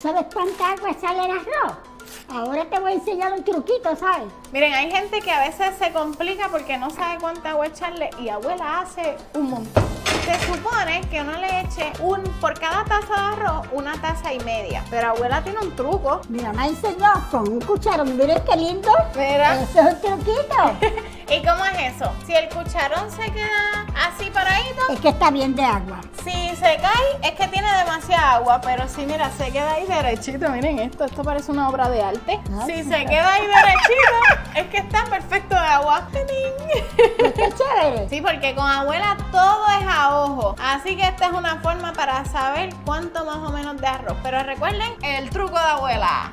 ¿Sabes cuánta agua sale el arroz? Ahora te voy a enseñar un truquito, ¿sabes? Miren, hay gente que a veces se complica porque no sabe cuánta agua echarle y abuela hace un montón. Se supone que uno le eche un, por cada taza de arroz, una taza y media. Pero abuela tiene un truco. Mira, me enseñó con un cucharón. Miren qué lindo. Mira. Eso es un truquito. ¿Y cómo es eso? Si el cucharón se queda así paradito, es que está bien de agua. si se cae es que tiene agua, pero si mira, se queda ahí derechito, miren esto, esto parece una obra de arte. Ah, si sí. se queda ahí derechito, es que está perfecto de agua. Qué chévere. Sí, porque con abuela todo es a ojo. Así que esta es una forma para saber cuánto más o menos de arroz. Pero recuerden el truco de abuela.